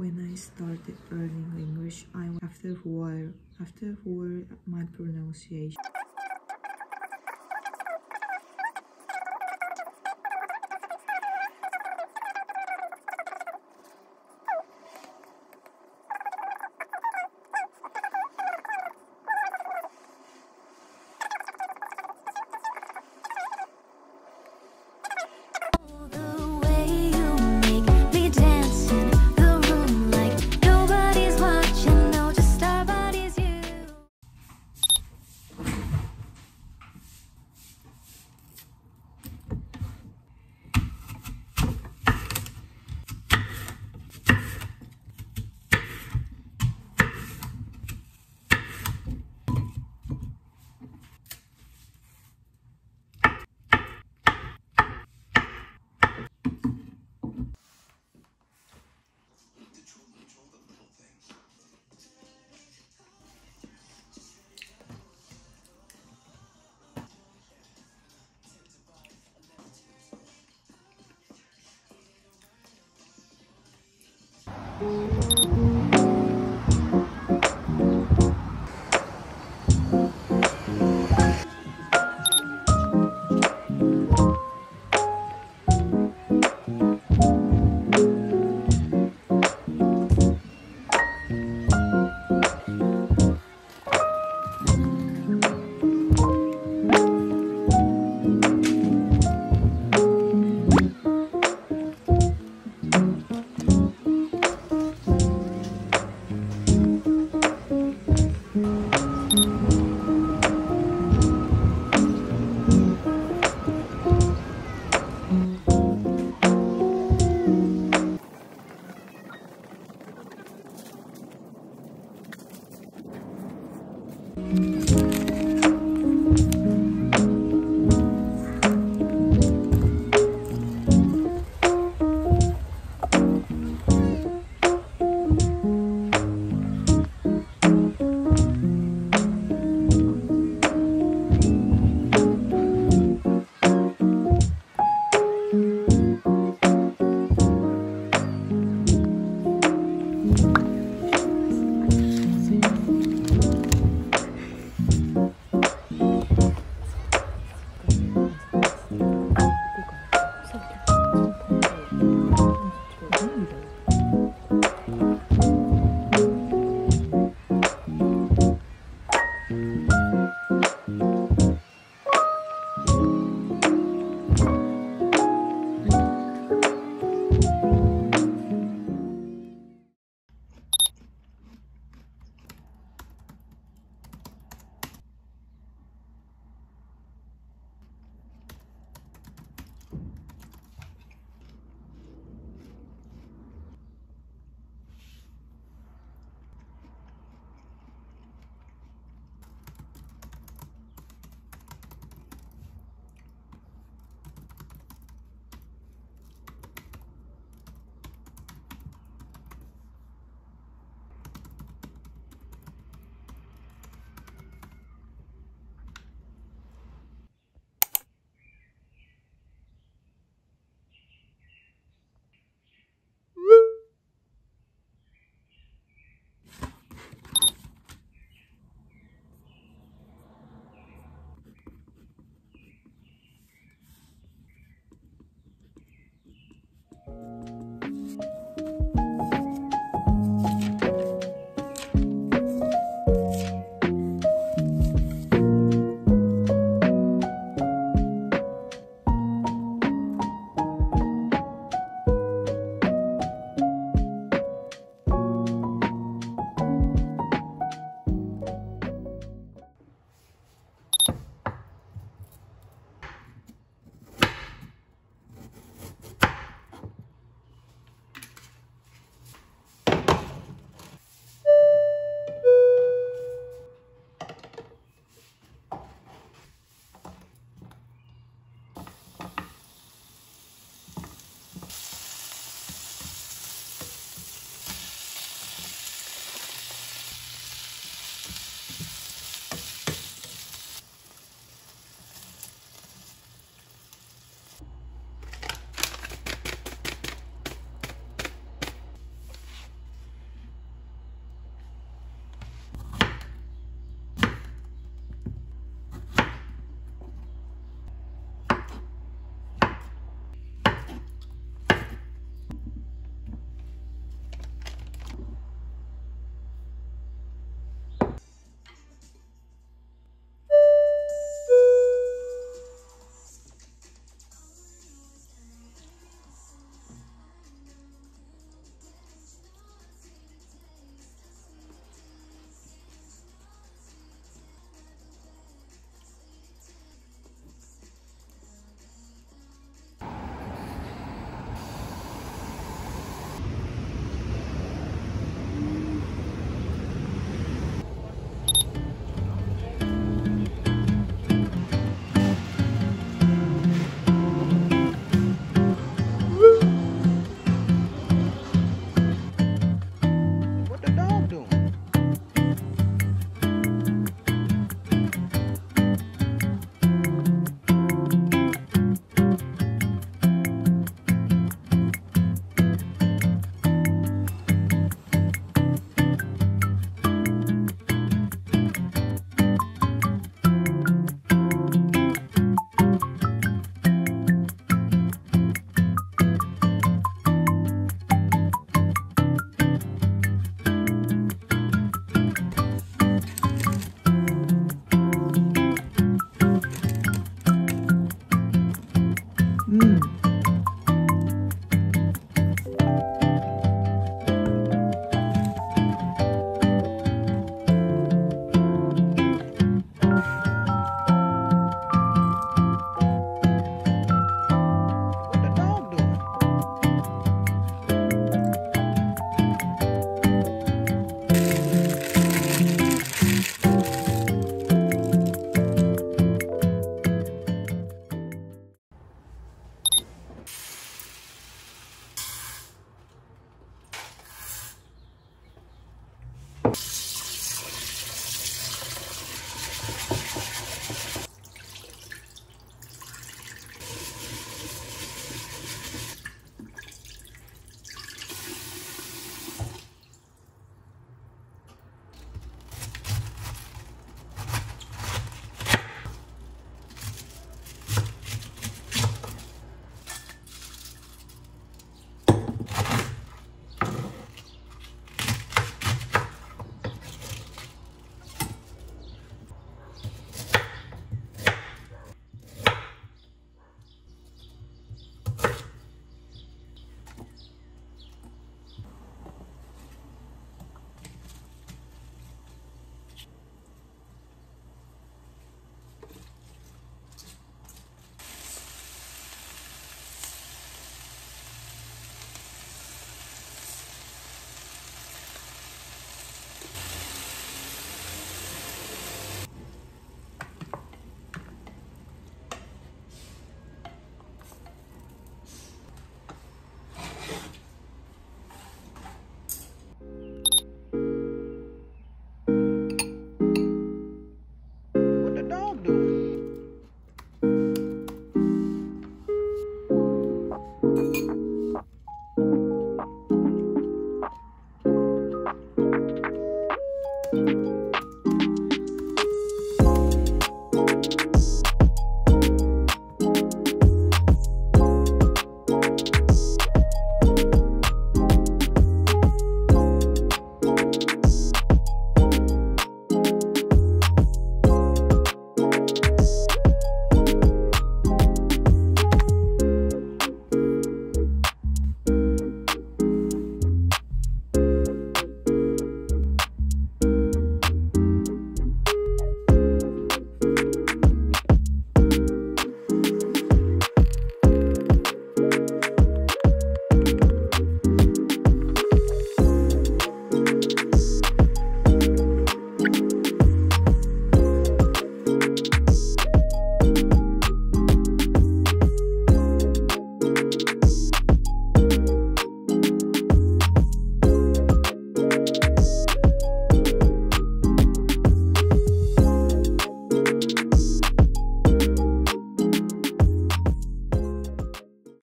when I started learning English, I after a while after a while my pronunciation. 嗯 Bye.